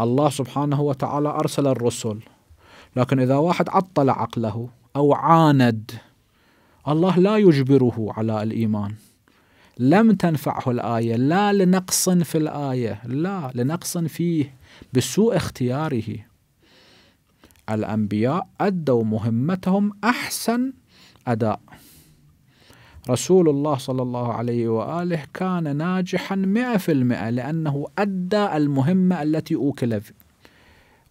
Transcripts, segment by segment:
الله سبحانه وتعالى أرسل الرسل. لكن إذا واحد عطل عقله أو عاند الله لا يجبره على الإيمان. لم تنفعه الآية لا لنقص في الآية لا لنقص فيه بسوء اختياره. الأنبياء أدوا مهمتهم أحسن أداء. رسول الله صلى الله عليه وآله كان ناجحا مئة في المئة لأنه أدى المهمة التي أوكل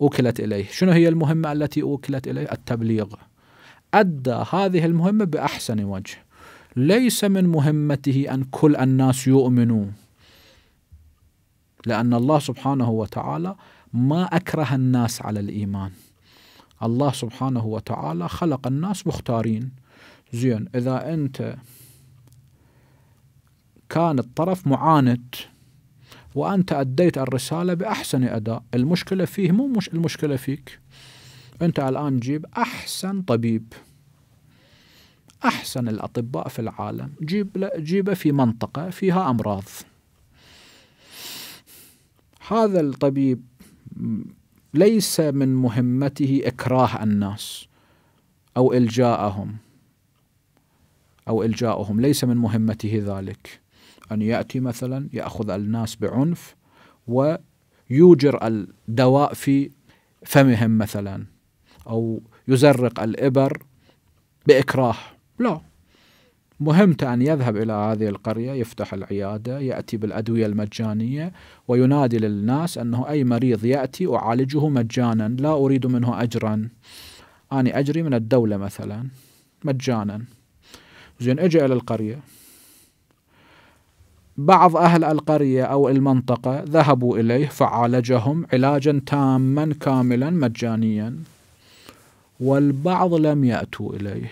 أوكلت إليه. شنو هي المهمة التي أوكلت إليه؟ التبليغ. أدى هذه المهمة بأحسن وجه. ليس من مهمته أن كل الناس يؤمنوا لأن الله سبحانه وتعالى ما أكره الناس على الإيمان. الله سبحانه وتعالى خلق الناس مختارين. زين إذا أنت كان الطرف معاند وأنت أديت الرسالة بأحسن أداء. المشكلة فيه مو مش المشكلة فيك. أنت الآن جيب أحسن طبيب أحسن الأطباء في العالم. جيب جيبه في منطقة فيها أمراض. هذا الطبيب ليس من مهمته إكراه الناس أو إلجاءهم أو إلجاؤهم ليس من مهمته ذلك. أن يأتي مثلا يأخذ الناس بعنف ويوجر الدواء في فمهم مثلا أو يزرق الإبر بإكراه. لا. مهمته أن يذهب إلى هذه القرية يفتح العيادة يأتي بالأدوية المجانية وينادي للناس أنه أي مريض يأتي أعالجه مجانا لا أريد منه أجرا. أنا أجري من الدولة مثلا مجانا. زين اجى إلى القرية. بعض أهل القرية أو المنطقة ذهبوا إليه فعالجهم علاجا تاما كاملا مجانيا والبعض لم يأتوا إليه.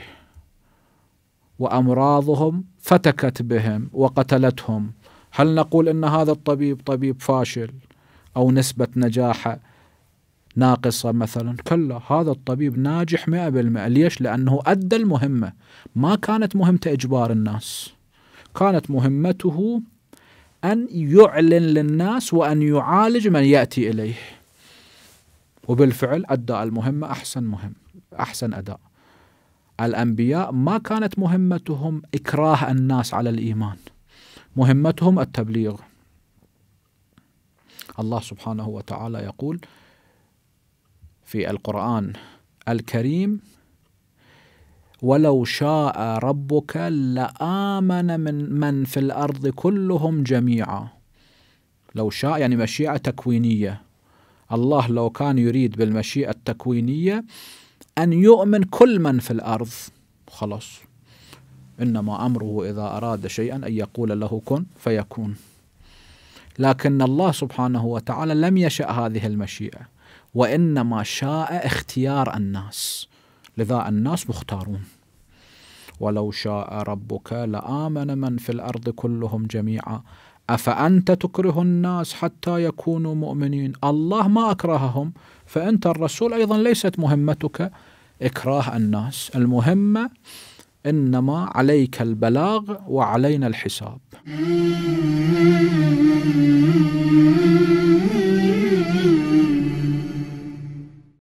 وأمراضهم فتكت بهم وقتلتهم. هل نقول أن هذا الطبيب طبيب فاشل أو نسبة نجاحه ناقصة مثلا؟ كلا هذا الطبيب ناجح مئة بالمئة. ليش؟ لأنه أدى المهمة. ما كانت مهمته إجبار الناس. كانت مهمته أن يعلن للناس وأن يعالج من يأتي إليه. وبالفعل أدى المهمة أحسن مهم أحسن أداء. الأنبياء ما كانت مهمتهم إكراه الناس على الإيمان مهمتهم التبليغ. الله سبحانه وتعالى يقول في القرآن الكريم ولو شاء ربك لآمن من من في الأرض كلهم جميعا. لو شاء يعني مشيئة تكوينية. الله لو كان يريد بالمشيئة التكوينية أن يؤمن كل من في الأرض. خلاص. إنما أمره إذا أراد شيئا أن يقول له كن فيكون. لكن الله سبحانه وتعالى لم يشأ هذه المشيئة. وإنما شاء اختيار الناس. لذا الناس مختارون. ولو شاء ربك لآمن من في الأرض كلهم جميعا. أفأنت تكره الناس حتى يكونوا مؤمنين؟ الله ما أكرههم. فأنت الرسول أيضا ليست مهمتك إكراه الناس. المهمة إنما عليك البلاغ وعلينا الحساب.